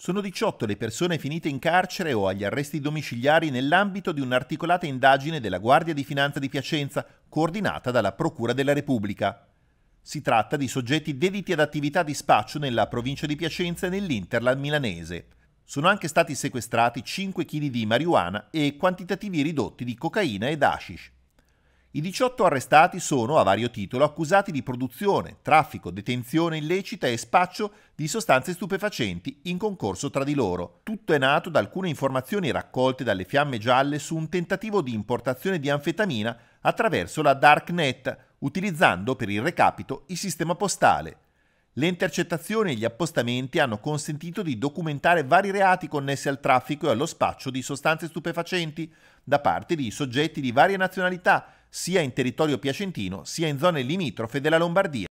Sono 18 le persone finite in carcere o agli arresti domiciliari nell'ambito di un'articolata indagine della Guardia di Finanza di Piacenza, coordinata dalla Procura della Repubblica. Si tratta di soggetti dediti ad attività di spaccio nella provincia di Piacenza e nell'Interland milanese. Sono anche stati sequestrati 5 kg di marijuana e quantitativi ridotti di cocaina ed hashish. I 18 arrestati sono, a vario titolo, accusati di produzione, traffico, detenzione illecita e spaccio di sostanze stupefacenti in concorso tra di loro. Tutto è nato da alcune informazioni raccolte dalle fiamme gialle su un tentativo di importazione di anfetamina attraverso la Darknet, utilizzando per il recapito il sistema postale. Le intercettazioni e gli appostamenti hanno consentito di documentare vari reati connessi al traffico e allo spaccio di sostanze stupefacenti da parte di soggetti di varie nazionalità, sia in territorio piacentino sia in zone limitrofe della Lombardia.